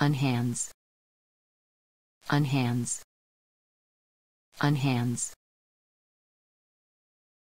Unhands. Unhands. Unhands.